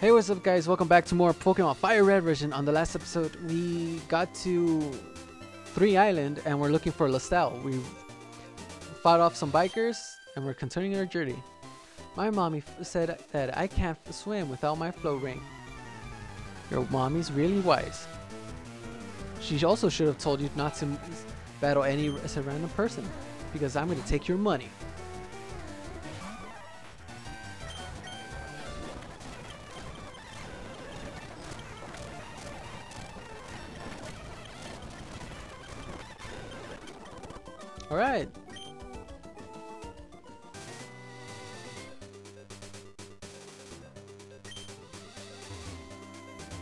Hey, what's up, guys? Welcome back to more Pokemon Fire Red version. On the last episode, we got to Three Island and we're looking for Lostelle. We fought off some bikers and we're continuing our journey. My mommy said that I can't swim without my float ring. Your mommy's really wise. She also should have told you not to battle any random person because I'm going to take your money. All right.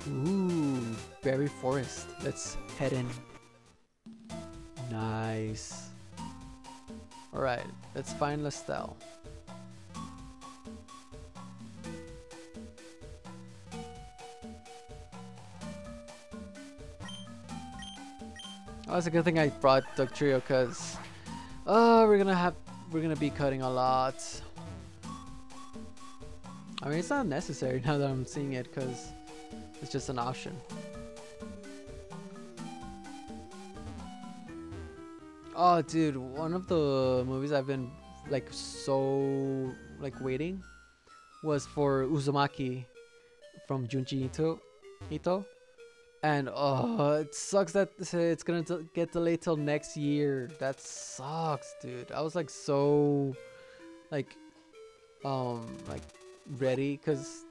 Ooh, berry forest. Let's head in. Nice. All right, let's find Lostelle. Oh, it's a good thing I brought Dugtrio because uh, we're gonna have we're gonna be cutting a lot. I mean, it's not necessary now that I'm seeing it because it's just an option. Oh, dude, one of the movies I've been like so like waiting was for Uzumaki from Junji Ito. Ito. And oh, it sucks that it's gonna get delayed till next year. That sucks, dude. I was like so, like, um, like ready, cause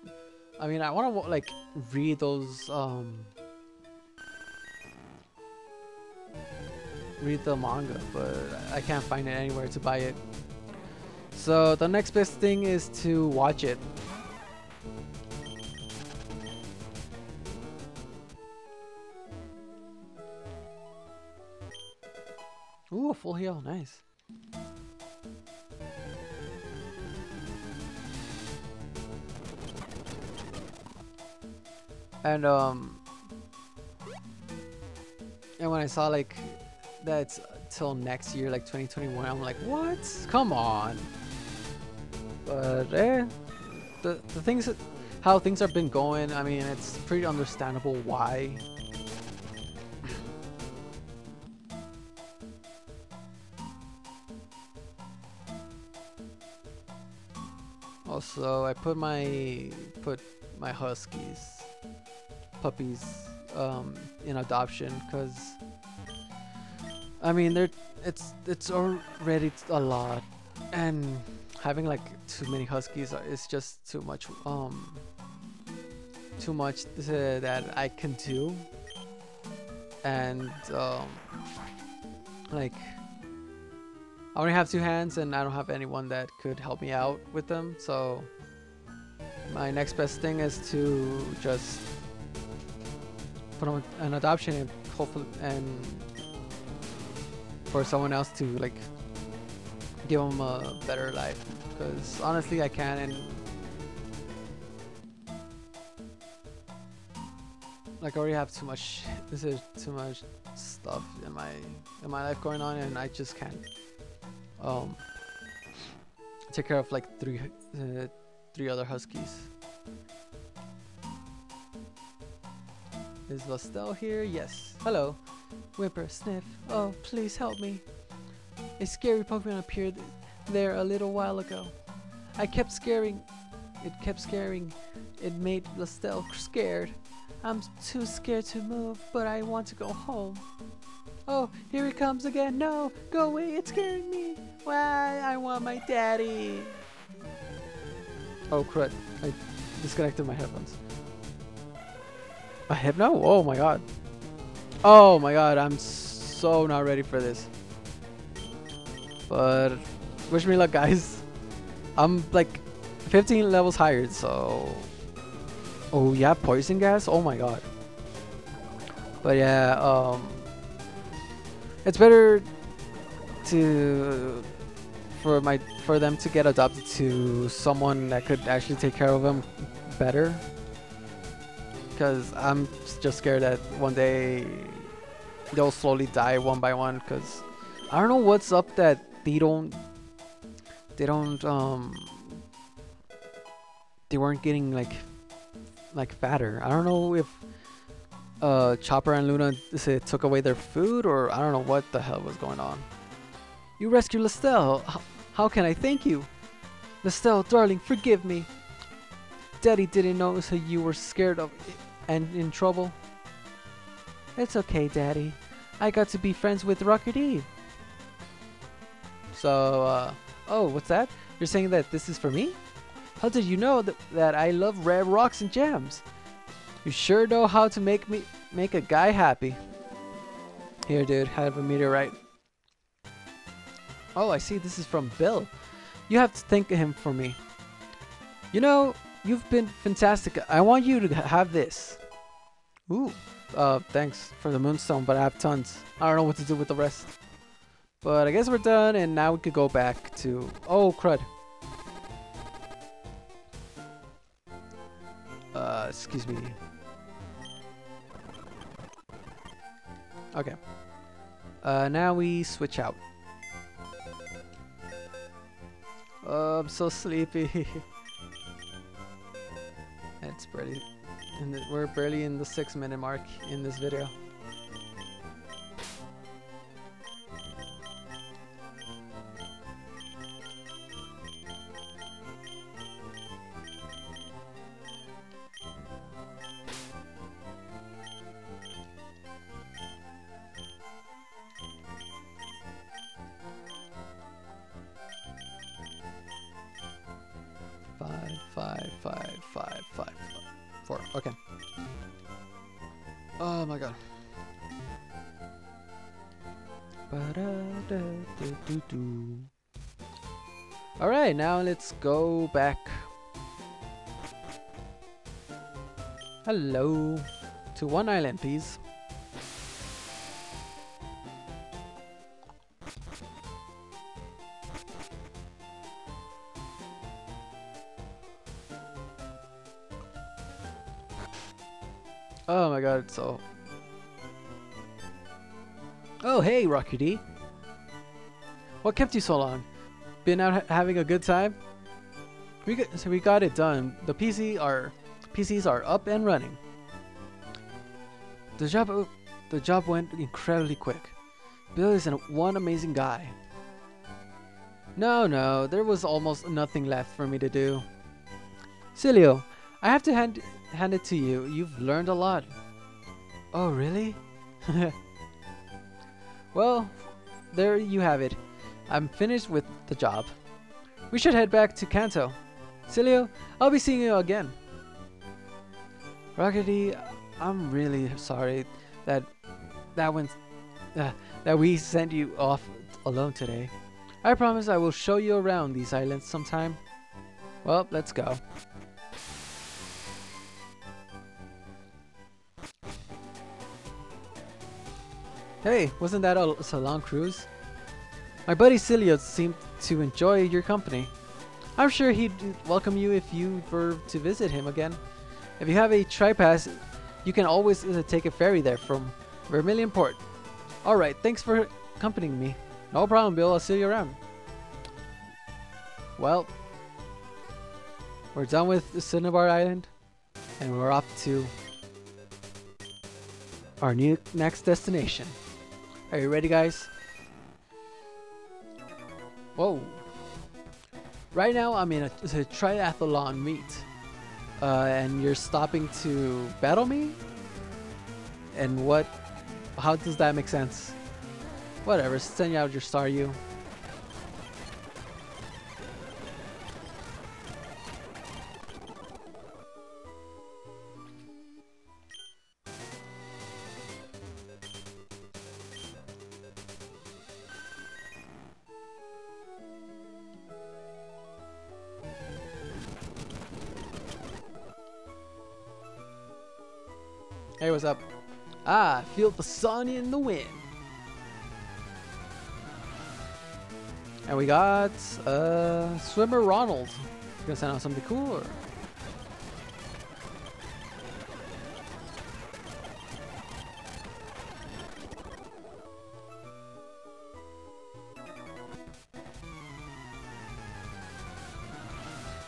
I mean I want to like read those um read the manga, but I can't find it anywhere to buy it. So the next best thing is to watch it. Full heal, nice. And um and when I saw like that's till next year, like 2021, I'm like, what? Come on. But eh, the the things how things have been going, I mean, it's pretty understandable why. Also, I put my put my huskies, puppies, um, in adoption because I mean they're it's it's already a lot, and having like too many huskies is just too much um too much uh, that I can do, and um like I only have two hands and I don't have anyone that could help me out with them, so my next best thing is to just put on an adoption and hopefully and for someone else to like give them a better life. Because honestly I can and like I already have too much this is too much stuff in my in my life going on and I just can't um take care of like three uh, three other huskies. Is Lostelle here? Yes. Hello. Whimper sniff. Oh please help me. A scary pokemon appeared there a little while ago. I kept scaring it kept scaring. It made Lostelle scared. I'm too scared to move but i want to go home. Oh, here he comes again. No, go away. It's scaring me. Why? I want my daddy. Oh, crud. I disconnected my headphones. A hypno? Oh my god. Oh my god, I'm so not ready for this. But wish me luck, guys. I'm like 15 levels higher, so. Oh, yeah, poison gas? Oh my god. But yeah, um it's better to for my for them to get adopted to someone that could actually take care of them better because i'm just scared that one day they'll slowly die one by one because i don't know what's up that they don't they don't um they weren't getting like like fatter. I don't know if uh, Chopper and Luna took away their food or I don't know what the hell was going on. You rescued Lostelle. How, how can I thank you? Lostelle, darling, forgive me. Daddy didn't know so you were scared of and in trouble. It's okay, Daddy. I got to be friends with Rocket Eve. So, uh, oh, what's that? You're saying that this is for me? How did you know that, that I love rare rocks and gems? You sure know how to make me make a guy happy. Here, dude, have a meteorite. Oh, I see. This is from Bill. You have to thank him for me. You know, you've been fantastic. I want you to have this. Ooh. Uh, thanks for the moonstone, but I have tons. I don't know what to do with the rest. But I guess we're done, and now we could go back to... Oh, crud. Uh, excuse me. Okay. Uh, now we switch out. Oh, I'm so sleepy. it's barely, we're barely in the six minute mark in this video. Let's go back. Hello. To one island, please. Oh my god, it's all... Oh, hey, Rocky D. What kept you so long? Been out ha having a good time? We got, so we got it done. The PC are PCs are up and running. The job the job went incredibly quick. Bill is an, one amazing guy. No, no, there was almost nothing left for me to do. Celio, I have to hand hand it to you. You've learned a lot. Oh, really? well, there you have it. I'm finished with the job. We should head back to Kanto. Celio, I'll be seeing you again. Rockety, I'm really sorry that that went uh, that we sent you off alone today. I promise I will show you around these islands sometime. Well, let's go. Hey, wasn't that a, a long cruise? My buddy Celio seemed to enjoy your company. I'm sure he'd welcome you if you were to visit him again. If you have a tri-pass, you can always uh, take a ferry there from Vermilion Port. Alright, thanks for accompanying me. No problem, Bill. I'll see you around. Well, we're done with the Cinnabar Island, and we're off to our new next destination. Are you ready, guys? Whoa. Right now, I'm in a, a triathlon meet. Uh, and you're stopping to battle me? And what? How does that make sense? Whatever, send out your Staryu. Hey, up? Ah, feel the sun in the wind. And we got uh, Swimmer Ronald. You gonna send out something cooler.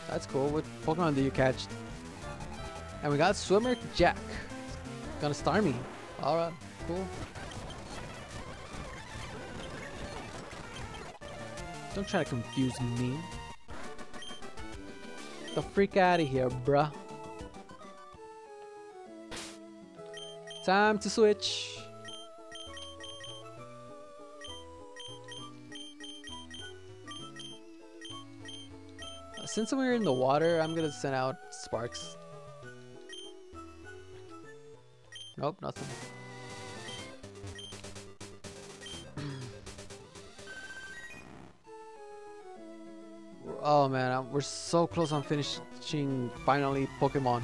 That's cool. What Pokemon do you catch? And we got Swimmer Jack. Gonna Starmie. Alright, cool. Don't try to confuse me. The freak out of here, bruh. Time to switch. Uh, Since we're in the water, I'm gonna send out sparks. Nope, nothing. Oh man, we're so close on finishing finally Pokemon.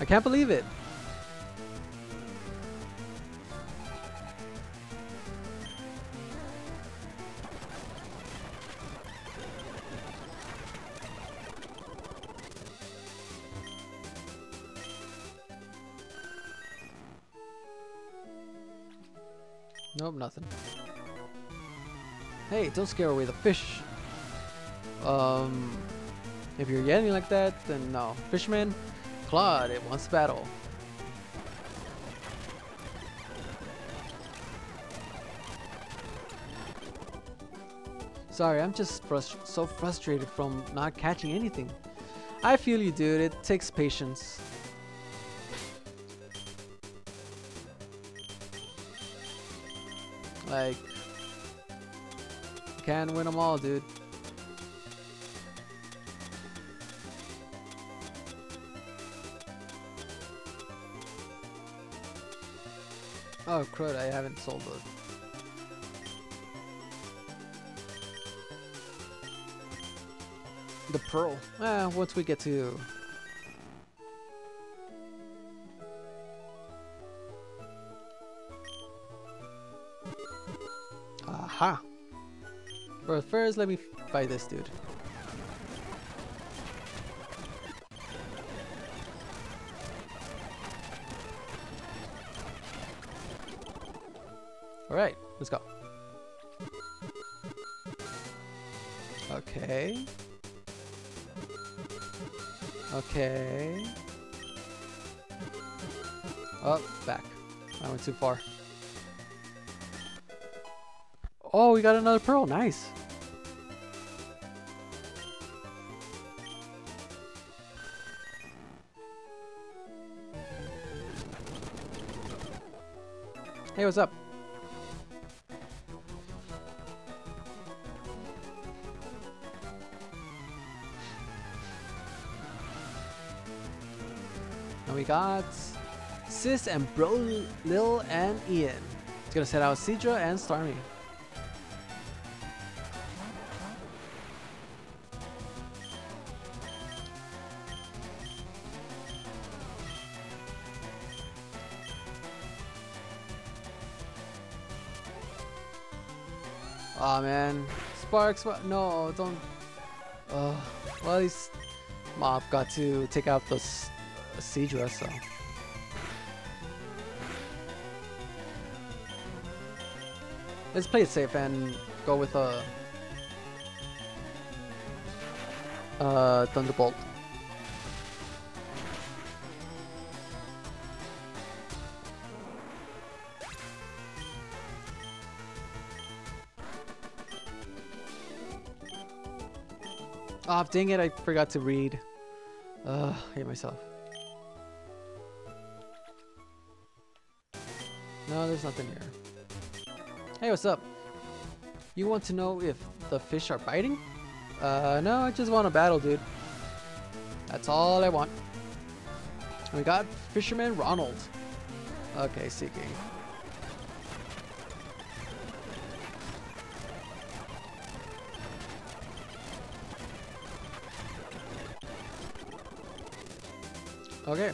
I can't believe it. Nothing. Hey, don't scare away the fish. Um, if you're yelling like that, then no. Fishman, Claude, it wants battle. Sorry, I'm just frus- so frustrated from not catching anything. I feel you, dude. It takes patience. Like, can't win them all, dude. Oh, crud, I haven't sold the... The pearl. Ah, once we get to... Aha! But first, let me fight this dude. Alright, let's go. Okay. Okay. Oh, back. I went too far. Oh, we got another pearl. Nice. Hey, what's up? And we got Sis and Bro Lil and Ian. It's gonna set out Seadra and Starmie. Oh man, Sparks, what? No, don't. Uh, well, at least Mop got to take out the S- Seadra, so. Let's play it safe and go with a. Uh, Thunderbolt. Oh, dang it, I forgot to read. Ugh, I hate myself. No, there's nothing here. Hey, what's up? You want to know if the fish are biting? Uh, no, I just want a battle, dude. That's all I want. We got Fisherman Ronald. Okay, seeking. Okay.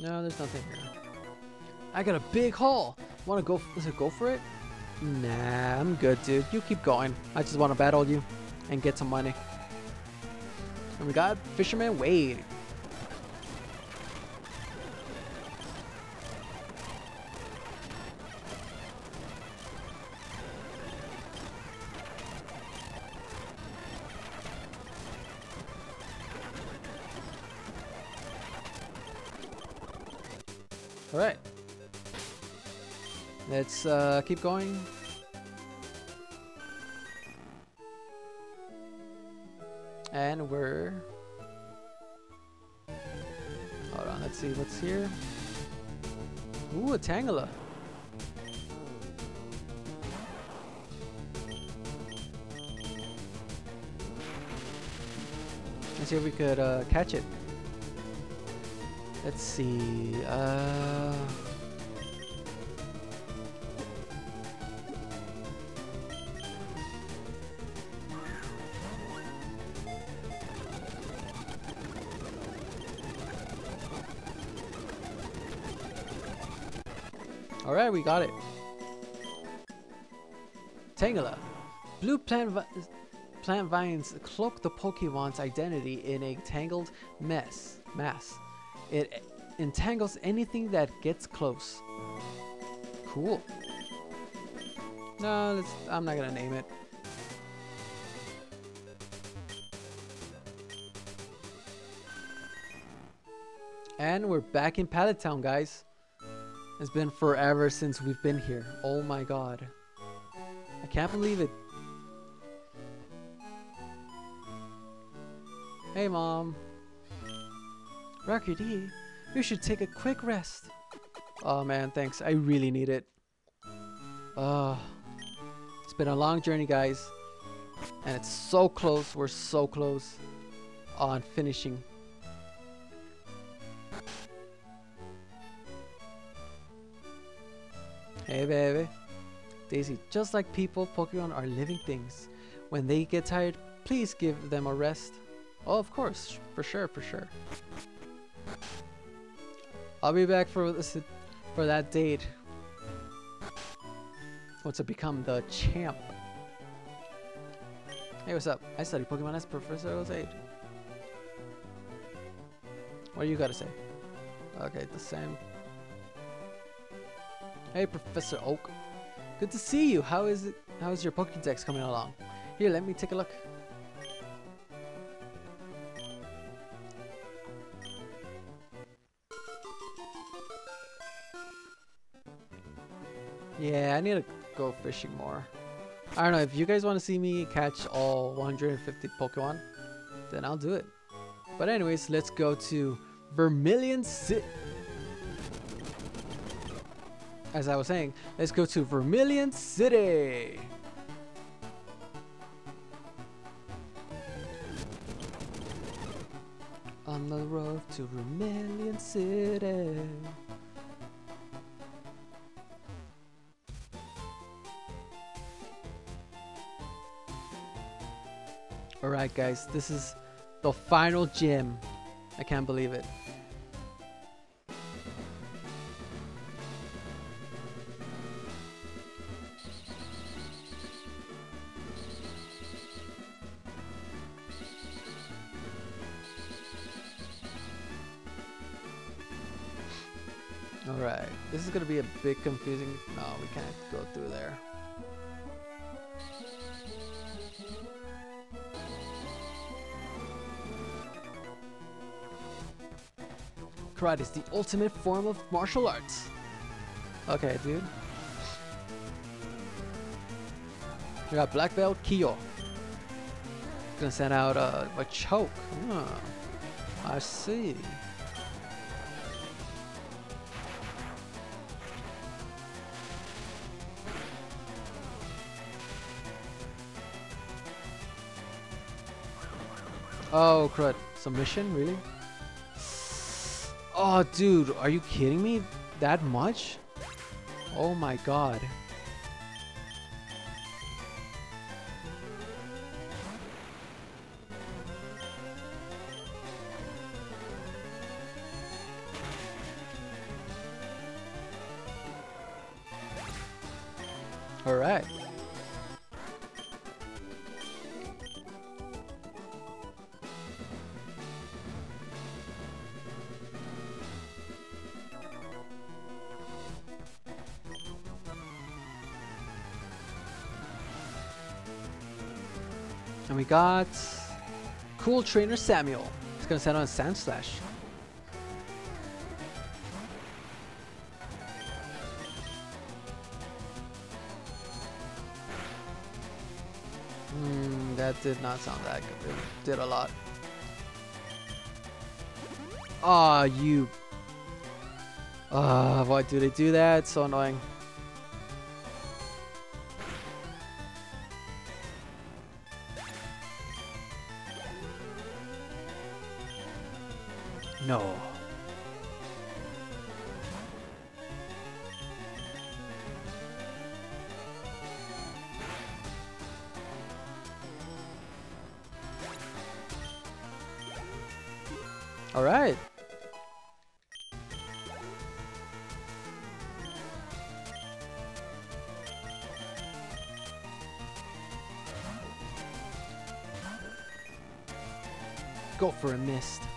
No, there's nothing here. I got a big haul. Wanna go? Does it go for it? Nah, I'm good, dude. You keep going. I just want to battle you and get some money. And we got Fisherman Wade. Let's uh, keep going. And we're... Hold on, let's see what's here. Ooh, a Tangela. Let's see if we could uh, catch it. Let's see. Uh... Alright, we got it. Tangela. Blue plant, vi plant vines cloak the Pokemon's identity in a tangled mess. Mass. It entangles anything that gets close. Cool. No, I'm not gonna name it. And we're back in Pallet Town, guys. It's been forever since we've been here. Oh my god. I can't believe it. Hey, Mom. D, you should take a quick rest. Oh man, thanks. I really need it. Uh, it's been a long journey, guys. And it's so close. We're so close on finishing. Eh, hey, baby. Daisy, just like people, Pokemon are living things. When they get tired, please give them a rest. Oh, of course. For sure, for sure. I'll be back for this for that date. Once I become the champ. Hey, what's up? I study Pokemon as Professor Oak's aide. What do you gotta say? Okay, the same. Hey, Professor Oak. Good to see you. How is it? How is your Pokédex coming along? Here, let me take a look. Yeah, I need to go fishing more. I don't know, if you guys want to see me catch all 150 Pokemon, then I'll do it. But anyways, let's go to Vermilion City. As I was saying, let's go to Vermilion City. On the road to Vermilion City. Alright guys, this is the final gym. I can't believe it. Is gonna be a bit confusing. No, we can't go through there. Karate is the ultimate form of martial arts. Okay, dude. We got Black Belt Kyo. Gonna send out uh, Machoke. Oh, I see. Oh crud. Submission? Really? Oh, dude, are you kidding me? That much? Oh my god. got Cool Trainer Samuel. It's gonna send on Sandslash. Hmm, that did not sound that good. It did a lot. Ah, oh, you. Ah, why do they do that? It's so annoying. Go for a mist.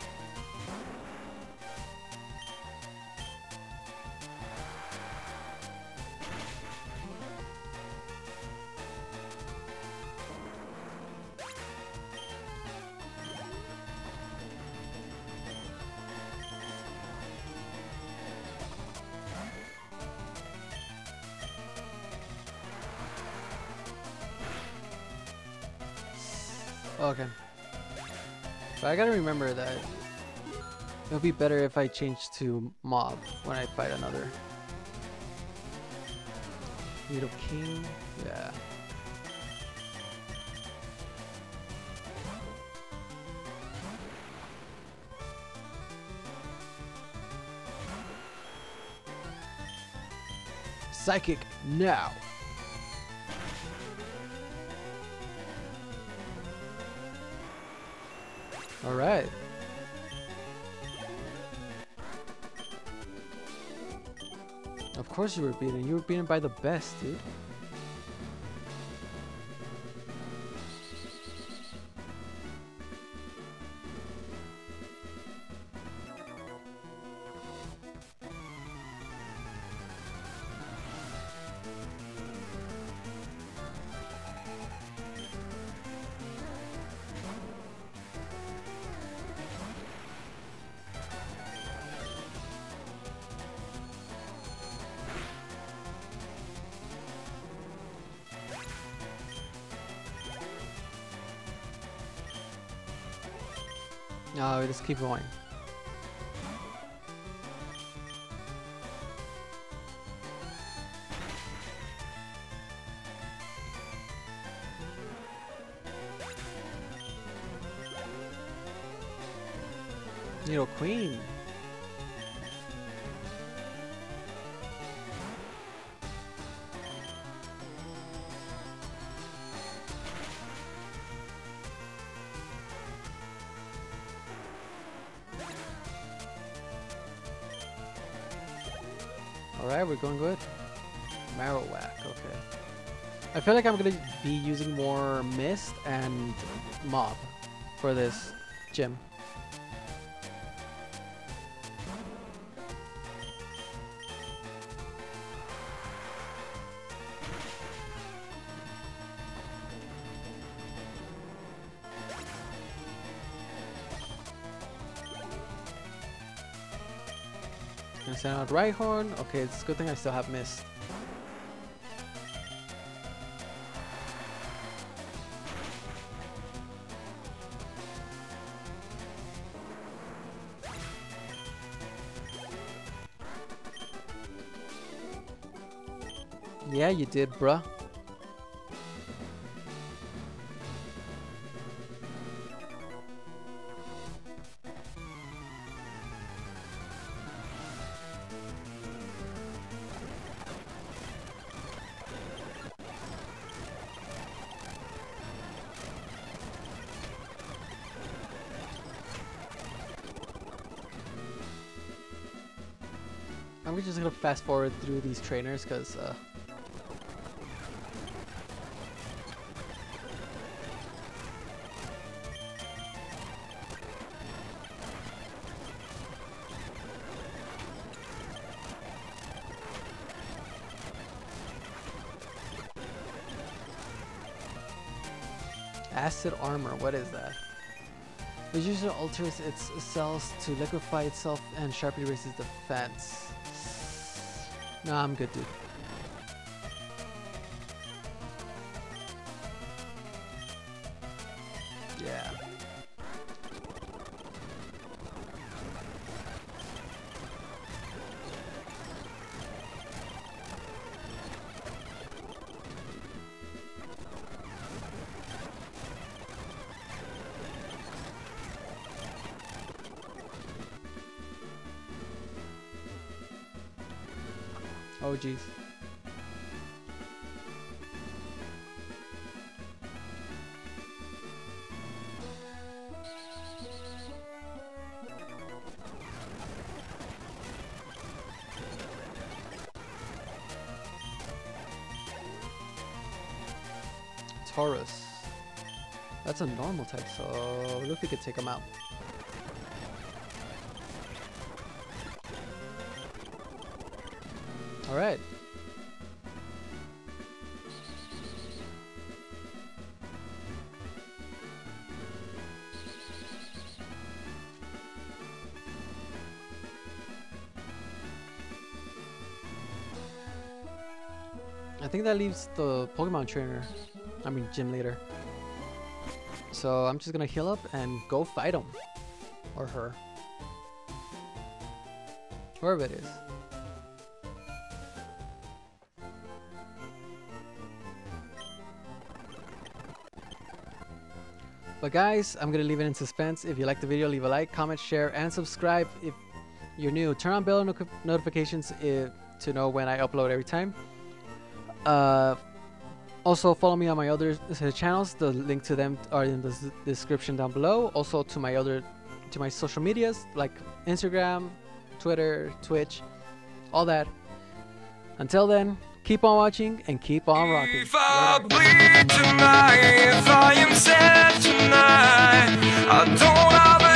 I gotta remember that it'll be better if I change to mob when I fight another. Little King? Yeah. Psychic now! All right. Of course you were beaten. You were beaten by the best, dude. No, just keep going. Feel like I'm gonna be using more Mist and Mob for this gym. Gonna send out Rhyhorn. Okay, it's a good thing I still have Mist. You did, bruh. I'm just gonna fast forward through these trainers because uh, Acid armor, what is that? The user alters its cells to liquefy itself and sharply raises defense. Nah, I'm good, dude. Yeah. Oh. Tauros. That's a normal type, so Luffy could take him out. Alright. I think that leaves the Pokemon trainer. I mean, gym leader. So I'm just gonna heal up and go fight him. Or her. Whoever it is. But guys, I'm gonna leave it in suspense. If you like the video, leave a like, comment, share, and subscribe if you're new. Turn on bell no notifications if, to know when I upload every time. Uh, also, follow me on my other channels. The link to them are in the description down below. Also, to my other, to my social medias like Instagram, Twitter, Twitch, all that. Until then, keep on watching and keep on rocking. If I bleed tonight, if I am sad tonight, I don't have